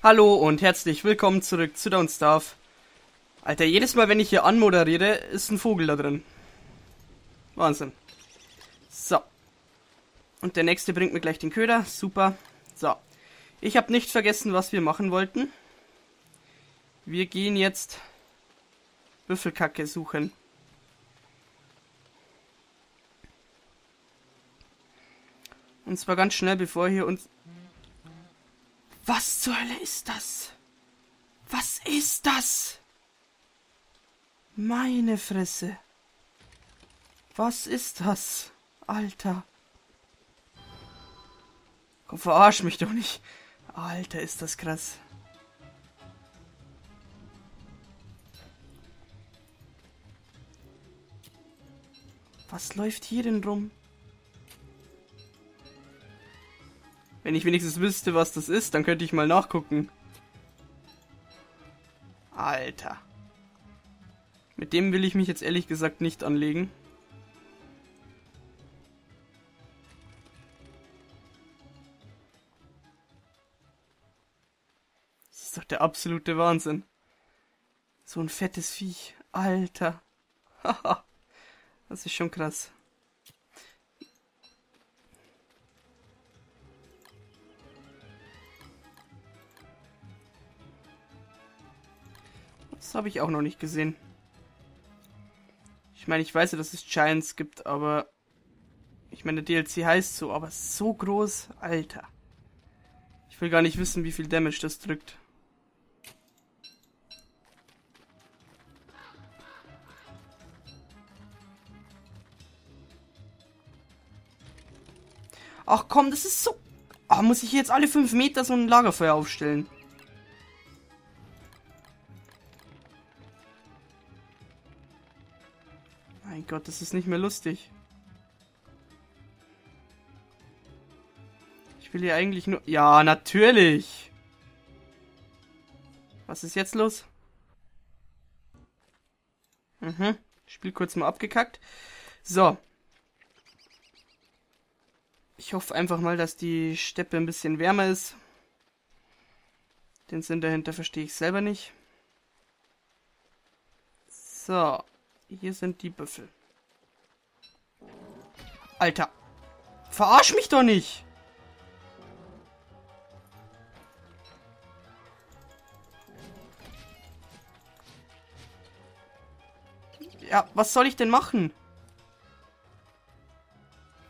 Hallo und herzlich willkommen zurück zu Don't Starve. Alter, jedes Mal, wenn ich hier anmoderiere, ist ein Vogel da drin. Wahnsinn. So. Und der nächste bringt mir gleich den Köder. Super. So. Ich habe nicht vergessen, was wir machen wollten. Wir gehen jetzt Büffelkacke suchen. Und zwar ganz schnell, bevor hier uns... Was zur Hölle ist das? Was ist das? Meine Fresse. Was ist das? Alter. Komm, verarsch mich doch nicht. Alter, ist das krass. Was läuft hier denn rum? Wenn ich wenigstens wüsste, was das ist, dann könnte ich mal nachgucken. Alter. Mit dem will ich mich jetzt ehrlich gesagt nicht anlegen. Das ist doch der absolute Wahnsinn. So ein fettes Viech. Alter. Haha. das ist schon krass. Das habe ich auch noch nicht gesehen. Ich meine, ich weiß ja, dass es Giants gibt, aber... Ich meine, der DLC heißt so, aber so groß, Alter. Ich will gar nicht wissen, wie viel Damage das drückt. Ach komm, das ist so... Ach, muss ich jetzt alle 5 Meter so ein Lagerfeuer aufstellen? Mein Gott, das ist nicht mehr lustig. Ich will hier eigentlich nur... Ja, natürlich! Was ist jetzt los? Mhm. Spiel kurz mal abgekackt. So. Ich hoffe einfach mal, dass die Steppe ein bisschen wärmer ist. Den Sinn dahinter verstehe ich selber nicht. So. Hier sind die Büffel. Alter. Verarsch mich doch nicht. Ja, was soll ich denn machen?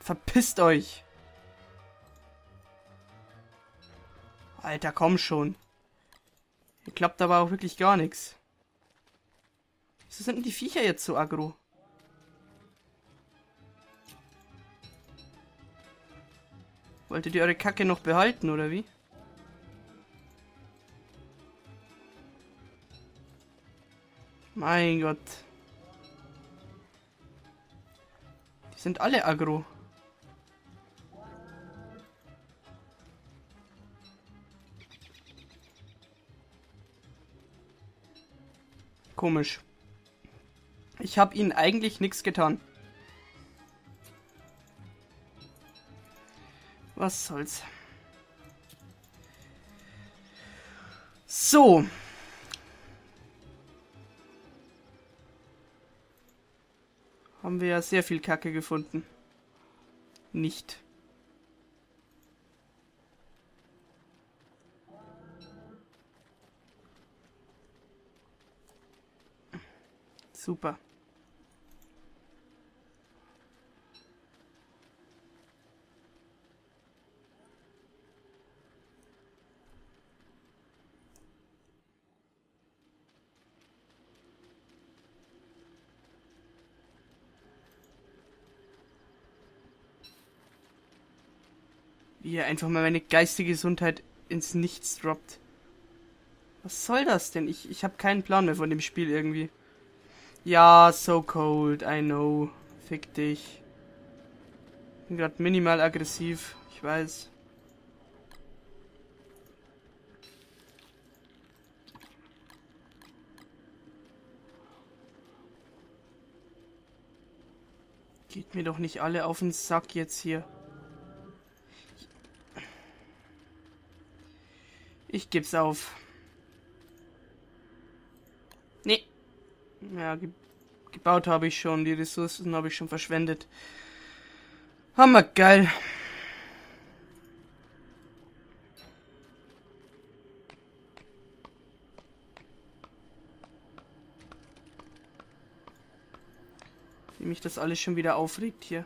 Verpisst euch. Alter, komm schon. Hier klappt aber auch wirklich gar nichts. Wieso sind denn die Viecher jetzt so aggro? Wolltet ihr eure Kacke noch behalten, oder wie? Mein Gott. Die sind alle aggro. Komisch. Ich habe ihnen eigentlich nichts getan. Was soll's. So. Haben wir ja sehr viel Kacke gefunden. Nicht. Super. Wie er einfach mal meine geistige Gesundheit ins Nichts droppt. Was soll das denn? Ich, ich habe keinen Plan mehr von dem Spiel irgendwie. Ja, so cold, I know. Fick dich. Bin gerade minimal aggressiv, ich weiß. Geht mir doch nicht alle auf den Sack jetzt hier. Ich geb's auf. Nee. Ja, ge gebaut habe ich schon. Die Ressourcen habe ich schon verschwendet. Hammergeil. Wie mich das alles schon wieder aufregt hier.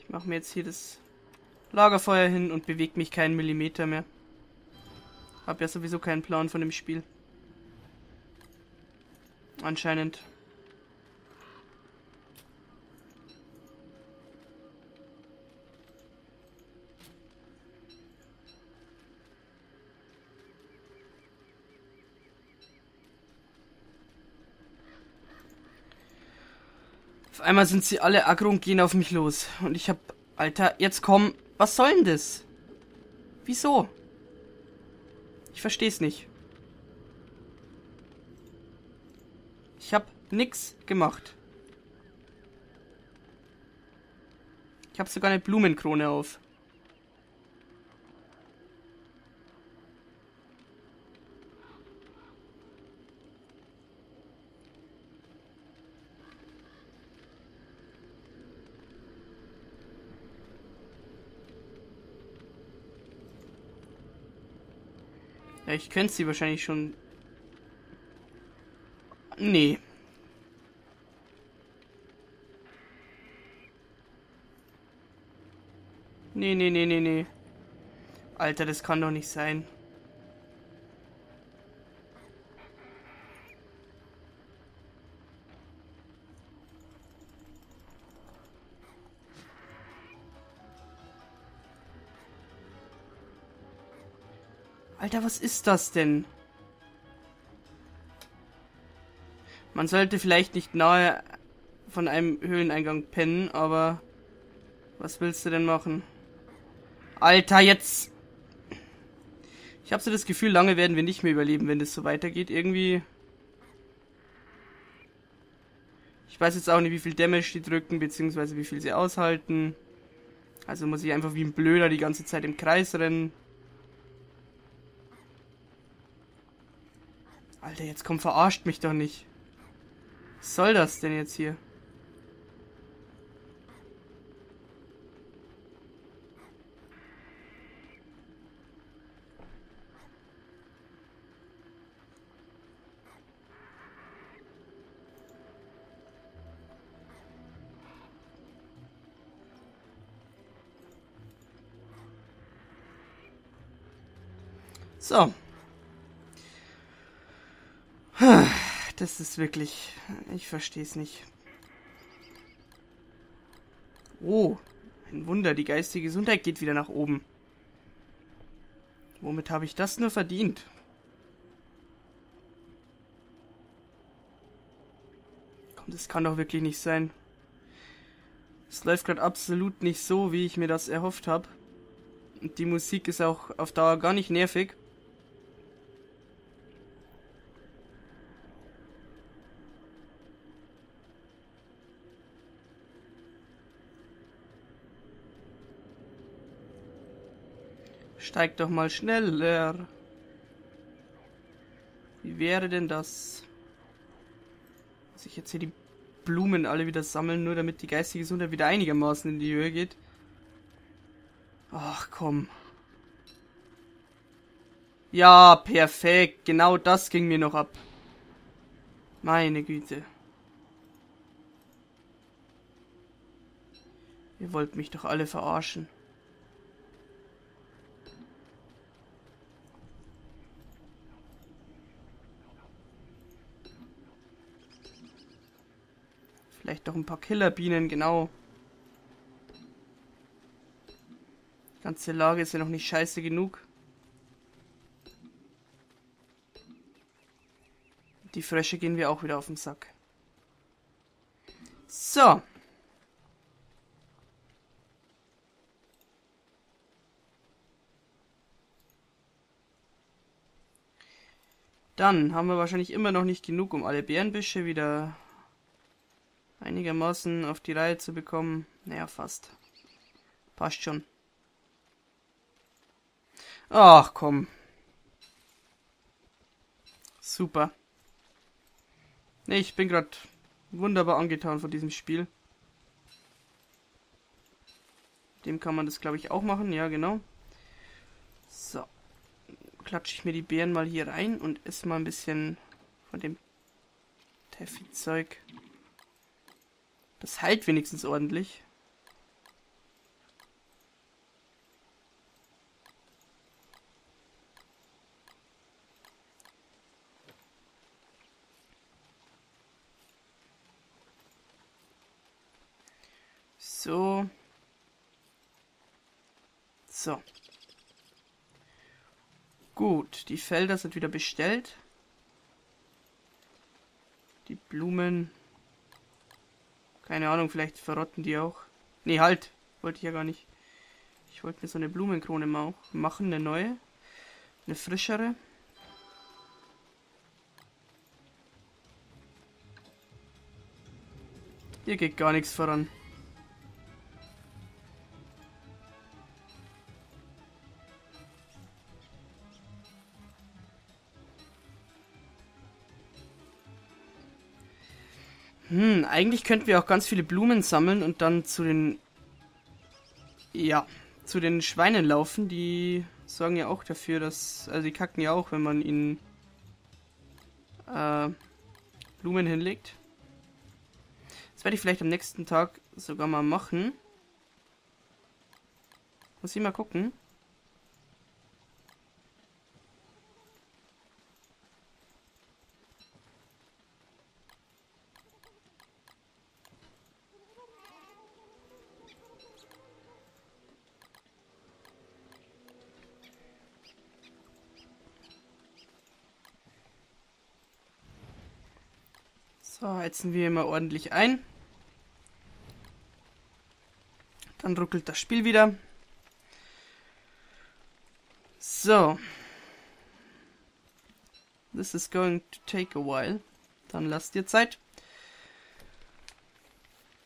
Ich mache mir jetzt hier das Lagerfeuer hin und bewege mich keinen Millimeter mehr. Hab ja sowieso keinen Plan von dem Spiel. Anscheinend. Auf einmal sind sie alle aggro und gehen auf mich los. Und ich hab... Alter, jetzt komm. Was soll denn das? Wieso? Ich versteh's nicht. Ich hab nix gemacht. Ich hab sogar eine Blumenkrone auf. Ich könnte sie wahrscheinlich schon. Nee. Nee, nee, nee, nee, nee. Alter, das kann doch nicht sein. Alter, was ist das denn? Man sollte vielleicht nicht nahe von einem Höhleneingang pennen, aber was willst du denn machen? Alter, jetzt... Ich habe so das Gefühl, lange werden wir nicht mehr überleben, wenn das so weitergeht. Irgendwie... Ich weiß jetzt auch nicht, wie viel Damage die drücken, beziehungsweise wie viel sie aushalten. Also muss ich einfach wie ein Blöder die ganze Zeit im Kreis rennen. Alter, jetzt komm, verarscht mich doch nicht. Was soll das denn jetzt hier? So. Das ist wirklich... Ich verstehe es nicht. Oh, ein Wunder, die geistige Gesundheit geht wieder nach oben. Womit habe ich das nur verdient? Komm, das kann doch wirklich nicht sein. Es läuft gerade absolut nicht so, wie ich mir das erhofft habe. Und die Musik ist auch auf Dauer gar nicht nervig. Steig doch mal schneller. Wie wäre denn das? Dass ich jetzt hier die Blumen alle wieder sammeln, nur damit die geistige Gesundheit wieder einigermaßen in die Höhe geht. Ach komm. Ja, perfekt. Genau das ging mir noch ab. Meine Güte. Ihr wollt mich doch alle verarschen. Vielleicht doch ein paar Killerbienen, genau. Die ganze Lage ist ja noch nicht scheiße genug. Die Frösche gehen wir auch wieder auf den Sack. So. Dann haben wir wahrscheinlich immer noch nicht genug, um alle Bärenbüsche wieder einigermaßen auf die Reihe zu bekommen. Naja, fast. Passt schon. Ach komm. Super. Ne, ich bin gerade wunderbar angetan von diesem Spiel. Dem kann man das, glaube ich, auch machen. Ja, genau. So. Klatsche ich mir die Beeren mal hier rein und esse mal ein bisschen von dem Taffy-Zeug. Das heilt wenigstens ordentlich. So. So. Gut, die Felder sind wieder bestellt. Die Blumen. Keine Ahnung, vielleicht verrotten die auch. Nee, halt. Wollte ich ja gar nicht. Ich wollte mir so eine Blumenkrone machen, eine neue. Eine frischere. Hier geht gar nichts voran. Hm, eigentlich könnten wir auch ganz viele Blumen sammeln und dann zu den... Ja, zu den Schweinen laufen. Die sorgen ja auch dafür, dass... Also die kacken ja auch, wenn man ihnen... Äh, Blumen hinlegt. Das werde ich vielleicht am nächsten Tag sogar mal machen. Muss ich mal gucken. So, heizen wir immer ordentlich ein. Dann ruckelt das Spiel wieder. So. This is going to take a while. Dann lasst ihr Zeit.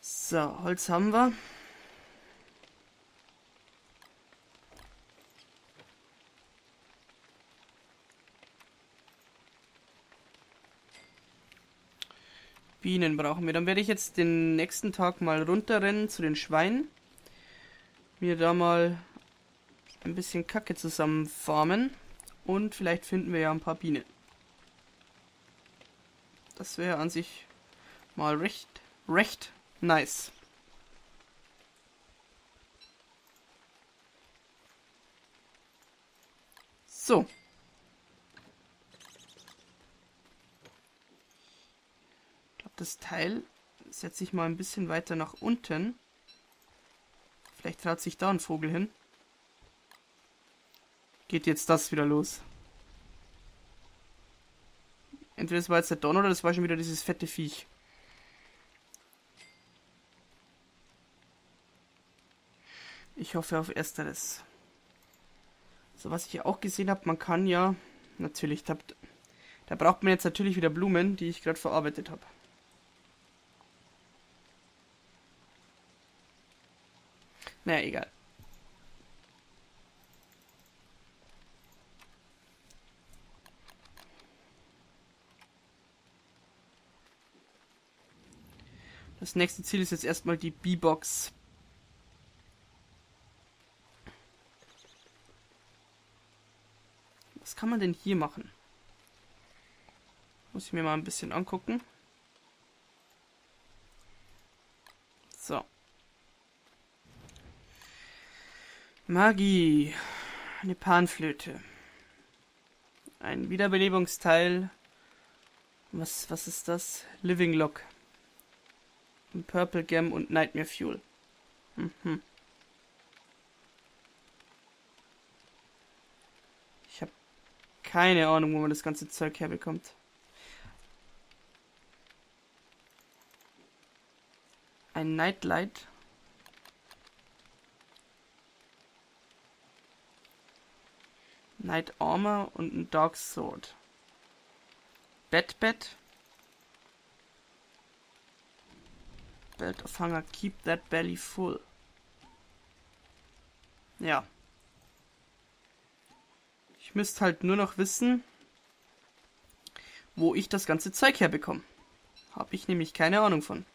So, Holz haben wir. Bienen brauchen wir. Dann werde ich jetzt den nächsten Tag mal runterrennen zu den Schweinen. Mir da mal ein bisschen Kacke zusammen farmen. Und vielleicht finden wir ja ein paar Bienen. Das wäre an sich mal recht, recht nice. So. Das Teil setze ich mal ein bisschen weiter nach unten. Vielleicht traut sich da ein Vogel hin. Geht jetzt das wieder los. Entweder das war jetzt der Don oder das war schon wieder dieses fette Viech. Ich hoffe auf ersteres. So, was ich ja auch gesehen habe, man kann ja, natürlich, da, da braucht man jetzt natürlich wieder Blumen, die ich gerade verarbeitet habe. Naja, egal. Das nächste Ziel ist jetzt erstmal die B-Box. Was kann man denn hier machen? Muss ich mir mal ein bisschen angucken. So. Magie. Eine Panflöte. Ein Wiederbelebungsteil. Was, was ist das? Living Lock. Ein Purple Gem und Nightmare Fuel. Mhm. Ich habe keine Ahnung, wo man das ganze Zeug herbekommt. Ein Nightlight. Knight Armor und ein Dark Sword. Bed. Belt of Hunger, keep that belly full. Ja. Ich müsste halt nur noch wissen, wo ich das ganze Zeug herbekomme. Habe ich nämlich keine Ahnung von.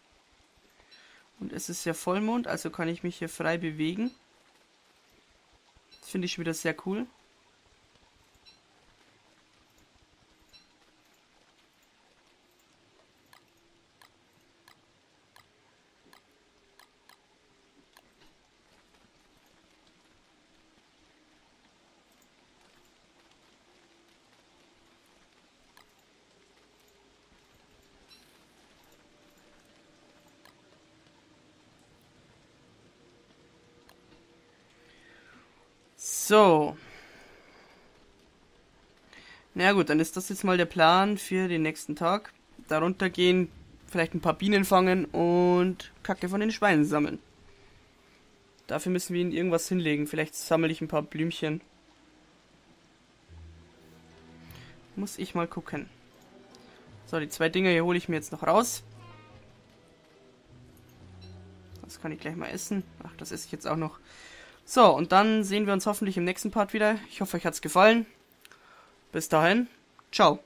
Und es ist ja Vollmond, also kann ich mich hier frei bewegen. Das finde ich wieder sehr cool. So. Na gut, dann ist das jetzt mal der Plan für den nächsten Tag. Darunter gehen, vielleicht ein paar Bienen fangen und Kacke von den Schweinen sammeln. Dafür müssen wir ihnen irgendwas hinlegen. Vielleicht sammle ich ein paar Blümchen. Muss ich mal gucken. So, die zwei Dinger hier hole ich mir jetzt noch raus. Das kann ich gleich mal essen. Ach, das esse ich jetzt auch noch. So, und dann sehen wir uns hoffentlich im nächsten Part wieder. Ich hoffe, euch hat's gefallen. Bis dahin, ciao.